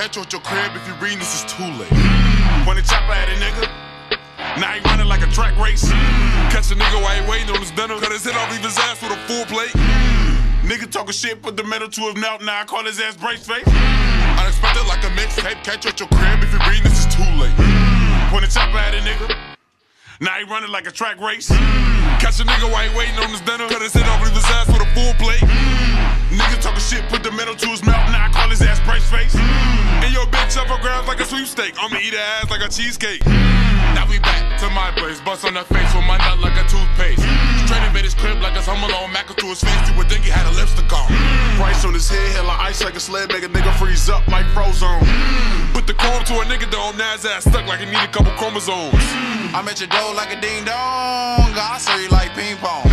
catch you at your crib if you reading this is too late. When the chopper at a nigga, now he running like a track race. Catch a nigga while he waiting on his dinner, cut his head off, leave his ass with a full plate. Nigga talking shit, put the metal to his mouth, now I call his ass brace face. Unexpected like a mixtape, catch you at your crib if you reading this is too late. When the chopper at a nigga, now he running like a track race. Catch a nigga while he waiting on his dinner, cut his head off, leave his ass with a sweepstake, I'ma eat her ass like a cheesecake. Now we back to my place, bust on the face with my nut like a toothpaste. Straight in his crib like it's home alone, Mac to his face, you would think he had a lipstick on. Price on his head, hella ice like a sled, make a nigga freeze up like Frozone. Put the chrome to a nigga dome, now his ass stuck like he need a couple chromosomes. I'm at your door like a ding dong. I serve you like ping pong.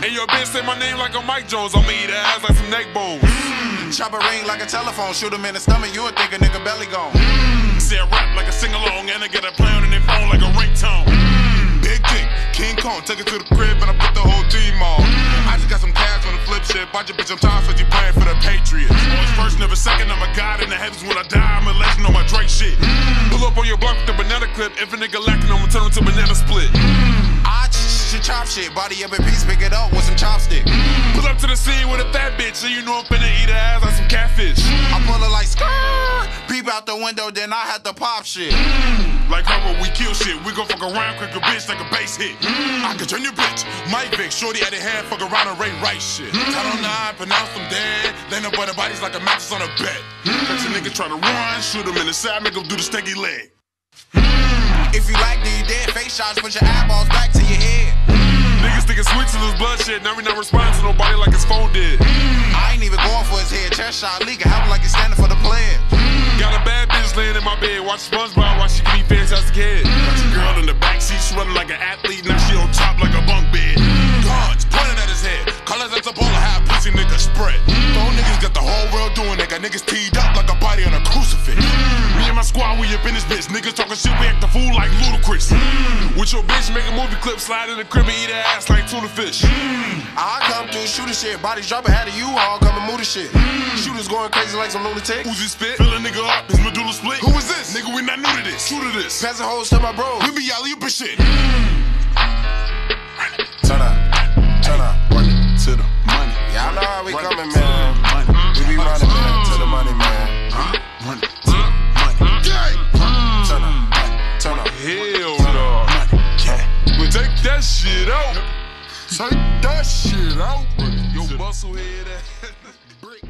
And your bitch say my name like a Mike Jones, I'ma eat her ass like some neck bones. Chop a ring like a telephone. Shoot him in the stomach, you would think a nigga belly gone. Mm. Say I rap like a sing along, and I get a play on their phone like a ringtone. Mm. Big dick, King Kong, take it to the crib and I put the whole team on. Mm. I just got some cash on the flip shit. Watch your bitch, I'm tired, so you playing for the Patriots. Always first, never second, I'm a god in the heavens. When I die, I'm a legend on my Drake shit. Pull up on your block with the banana clip. If a nigga lacking, I'ma turn him to banana split. Chop shit. Body up in piece, pick it up with some chopstick. Pull up to the scene with a fat bitch, so you know I'm finna eat her ass like some catfish. I pull her like skirt. Peep out the window, then I had to pop shit. Like Hummer, we kill shit. We gon' fuck around, crack a bitch like a bass hit. I can turn your bitch. Mike Vick, shorty at the hand, fuck around and Ray right shit. Tight on nine, pronounce them dead. Land up by the bodies like a mattress on a bed. Catch a nigga try to run, shoot him in the side, make him do the stinky leg. If you like these dead face shots, put your eyeballs back to your head. Shit. Now we not responding to nobody like his phone did. I ain't even going for his head. Chest shot leaking, him like he's standing for the pledge. Got a bad bitch laying in my bed. Watch SpongeBob while she give me fantastic head. Got your girl in the backseat, she running like an athlete. Now she on top like a bunk bed. Guards pointing at his head. Colors at the bowler, half pussy nigga spread. Those niggas got the whole world doing it. Got niggas teed in this bitch. Niggas talking shit, we act a fool like Ludacris. Mm. With your bitch, make a movie clip, slide in the crib and eat her ass like tuna fish. Mm. I come through shooting shit. Bodies dropping, had a U-Haul coming move the shit. Mm. Shooters going crazy like some lunatic. Uzi spit, fill a nigga up, his medulla split. Who is this? Nigga, we not new to this. True to this. Passing hoes to my bro. We be alley up and shit. Turn up, turn up. Run it to the money. Y'all know how we Run coming, man. We be running, man, to the money, man. Run it that shit out. Take that shit out. Yo, muscle head ass.